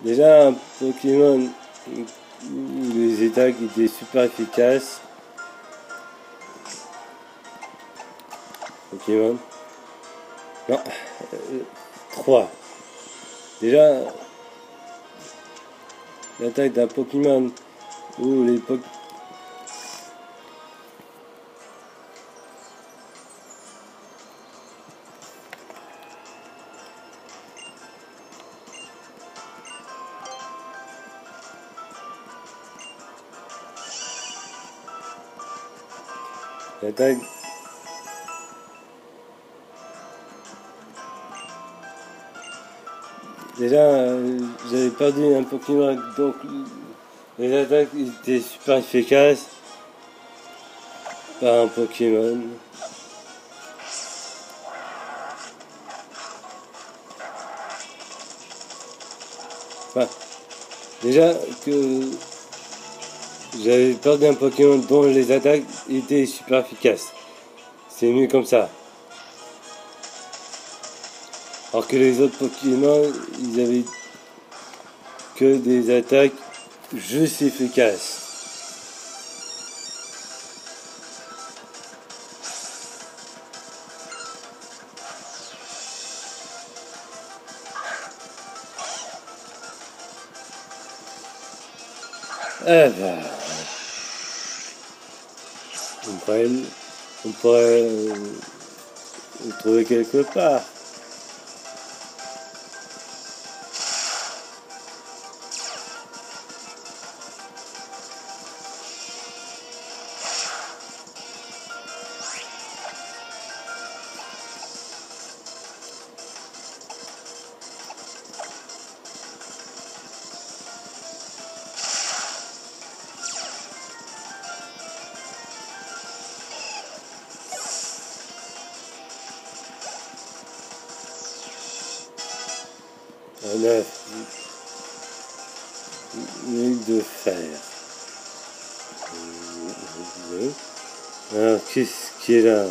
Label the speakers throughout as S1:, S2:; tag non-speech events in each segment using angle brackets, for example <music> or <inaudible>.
S1: Déjà, un Pokémon où les attaques étaient super efficaces. Pokémon. Non, 3. Euh, Déjà, l'attaque d'un Pokémon où les Pokémon Déjà, euh, j'avais perdu un Pokémon, donc les attaques étaient super efficaces par un Pokémon. Déjà que j'avais perdu un Pokémon dont les attaques étaient super efficaces. C'est mieux comme ça. Alors que les autres Pokémon, ils avaient que des attaques juste efficaces. Eh ben, on pourrait euh, le trouver quelque part. Un œuf de fer. Alors, qu'est-ce qui est là?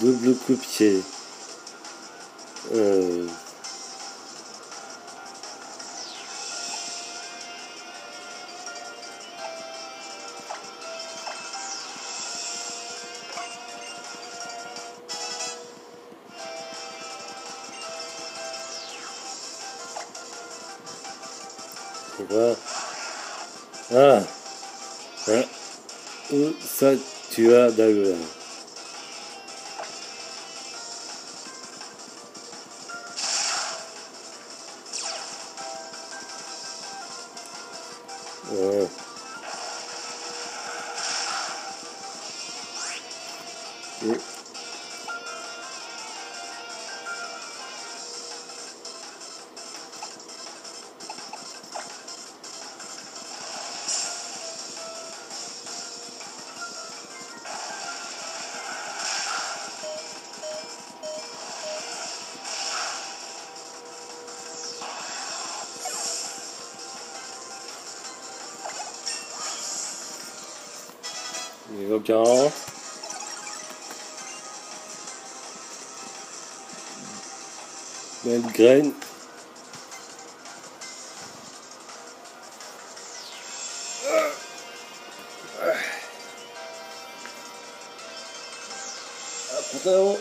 S1: Double coupier. Euh, quoi Ah. Hein Où ça tu as d'ailleurs Ouais. Et Niveau 40. Belle graine. Pantalon.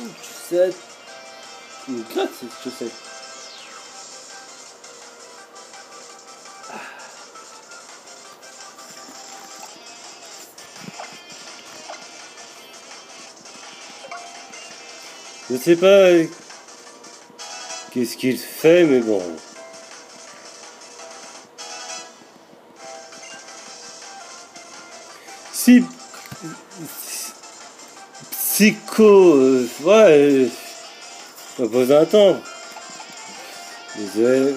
S1: Une chaussette. Une gratte cette chaussette. Je sais pas qu'est-ce qu'il fait, mais bon. Si psycho, euh, ouais, ça pose un temps. Désolé,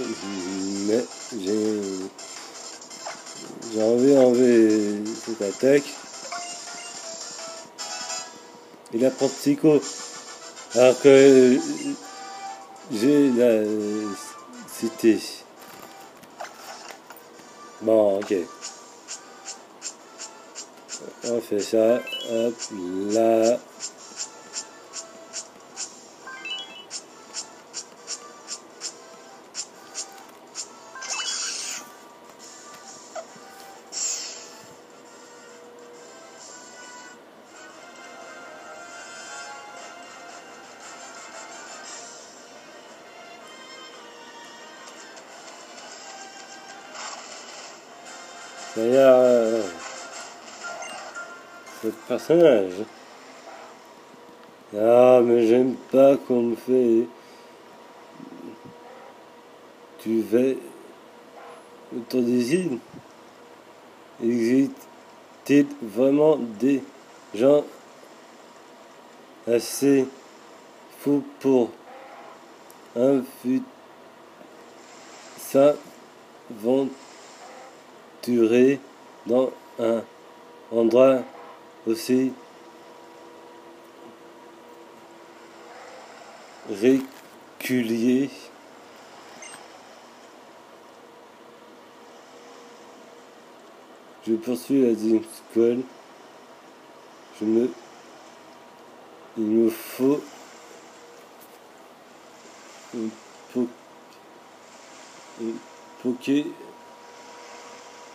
S1: mais j'ai j'ai envie d'enlever cette attaque. Il apprend psycho. Alors que j'ai la cité. Bon, ok. On fait ça. Hop, là. D'ailleurs, euh, ce personnage. Ah, mais j'aime pas qu'on me fait. Tu vas. Autour des îles. Existe-t-il vraiment des gens assez fous pour un fut dans un endroit aussi régulier Je poursuis la School. Je me. Il me faut. Une,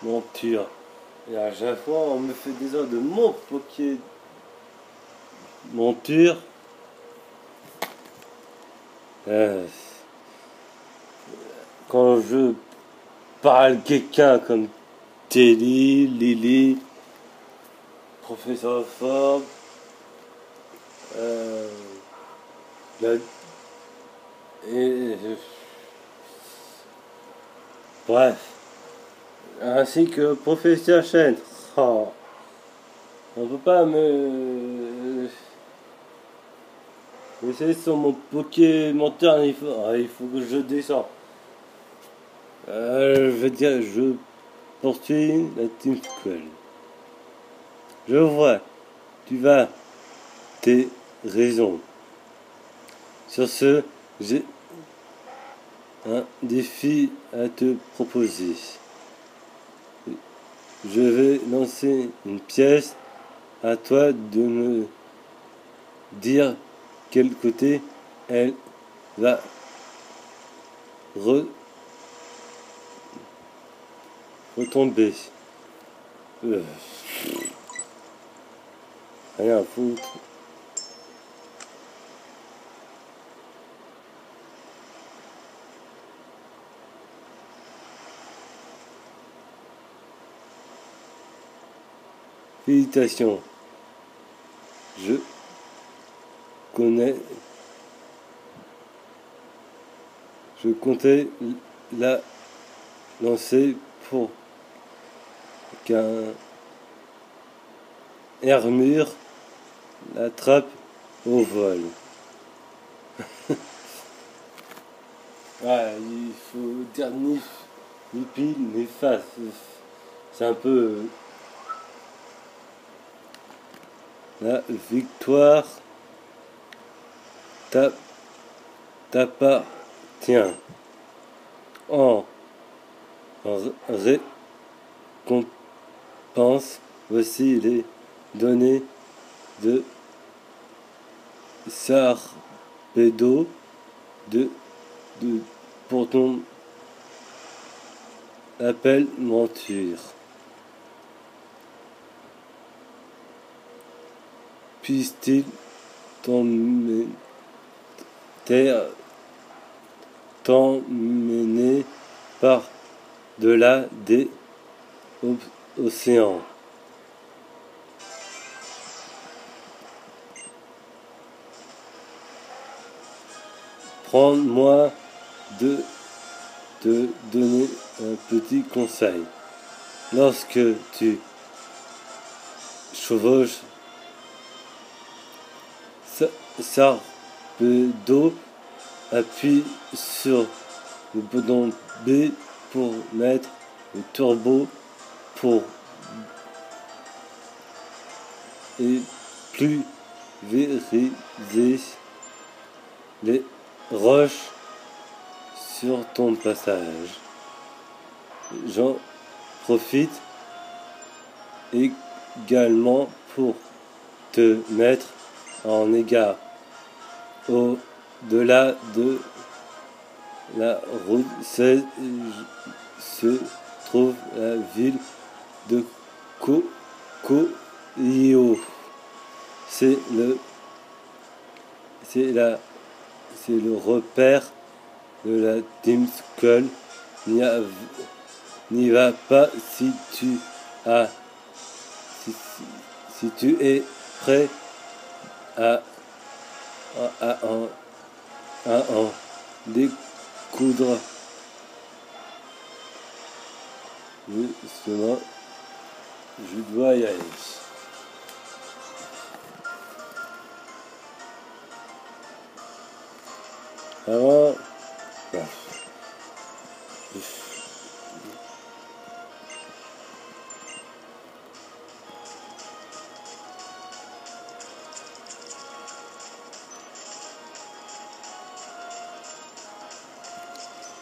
S1: monture. Et à chaque fois, on me fait des ordres de mon poké monture. Euh, quand je parle quelqu'un comme Teddy, Lily, Professeur Forbes, euh, et, bref, ainsi que Professeur Chen. On peut pas me laisser sur mon Pokémon il faut, ah, il faut que je descende. Euh, je veux dire, je poursuit la Team School. Je vois, tu vas tes raisons. Sur ce, j'ai un défi à te proposer. Je vais lancer une pièce. À toi de me dire quel côté elle va re retomber. Euh. Félicitations. Je connais. Je comptais la lancer pour qu'un Hermure l'attrape au vol. ouais, <laughs> il faut ni pile ni face. C'est un peu la victoire t'appartient en récompense pense aussi les données de Sarpedo de, de, pour ton appel monture. Puisse-t-il t'emmener par delà des océan. Prends-moi de te donner un petit conseil. Lorsque tu chevauches d'eau appuie sur le bouton B pour mettre le turbo pour et plus vériser les roches sur ton passage. J'en profite également pour te mettre en égard au-delà de la route 16 se trouve la ville de Kokoio. C'est le c'est la c'est le repère de la Team Skull. N'y va pas si tu as si, si, tu es prêt à, à, en, à en découdre. Justement, je dois y aller. Avant,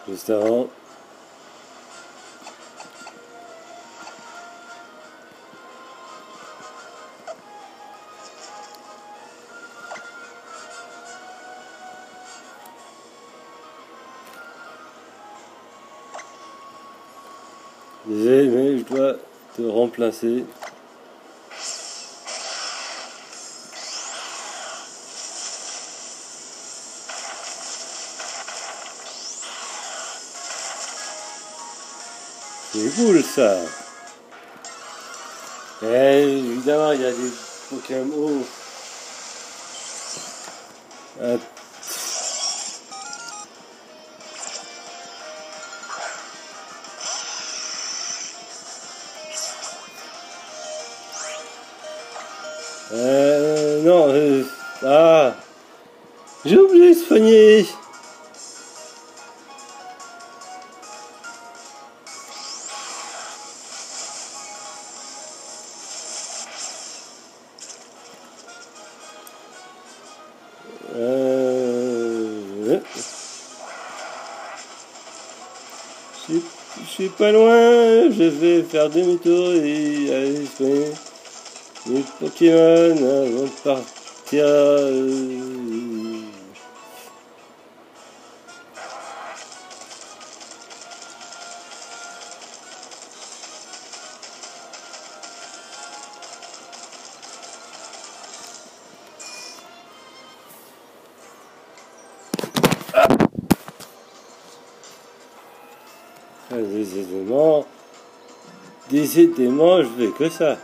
S1: Juste avant. Mais je dois te remplacer. C'est cool ça. Et évidemment, il y a des Pokémon. Oh. Euh, non, euh, ah, j'ai oublié de soigner. Pas loin, je vais faire demi-tour et aller soigner les Pokémon avant de partir. Décidément, je vais que ça.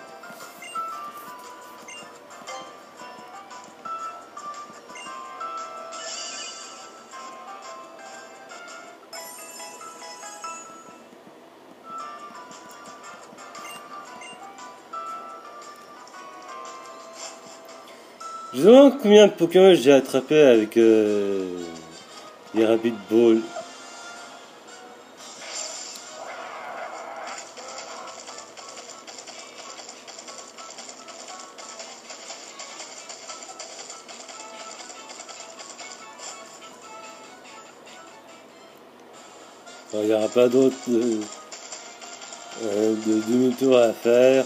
S1: Je demande combien de Pokémon j'ai attrapé avec euh, les Rabbit Ball. Il n'y aura pas d'autre euh, euh, de demi-tour à faire.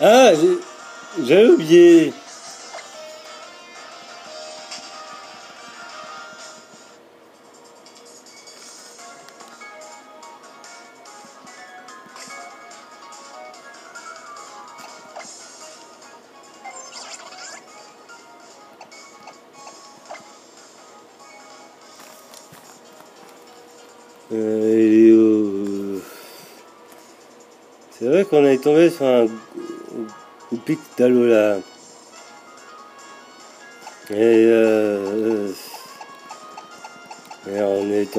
S1: Ah, j'ai oublié. Euh, C'est vrai qu'on est tombé sur un pic d'Alola. Et, euh, et on est